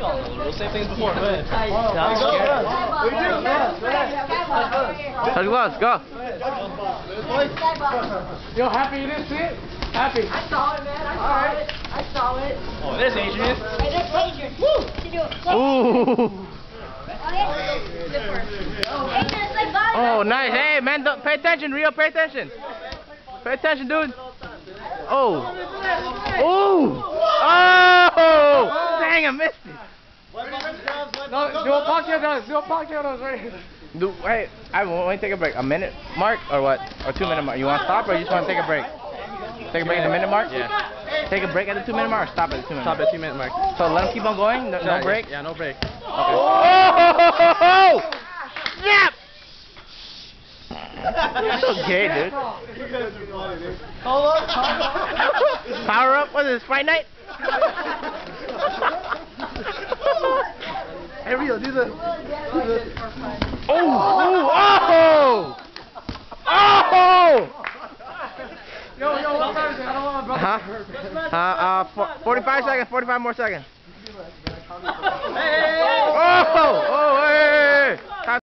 We'll say things before. Go ahead. Let's go, let's. Yo, happy you didn't see it? Happy. I saw it, man. I saw it. I saw it. Oh, there's Adrian. Hey, that's Adrian. Woo! Do. Ooh. Oh, nice. Hey, man, pay attention, Rio. Pay attention. Pay attention, dude. Oh. Oh. Dang, I missed it. No, do a podcast on. Do a podcast on right here. Do, wait, I want to take a break. A minute mark or what? Or two minute mark? You want to stop or you just want to take a break? Take a break at the minute mark? Yeah. Take a break at the two minute mark or stop at the two minute Stop mark? at two minute mark. So let them keep on going? No, no break? Yeah, no break. Oh! Snap! You're so gay, dude. Power up? What is this, Fight Night? Hey, Rio, do the. Oh! Oh! Oh! Oh! Yo, yo, what time is it? I don't want my brother Huh? Uh, uh, 45 seconds, 45 more seconds. Hey!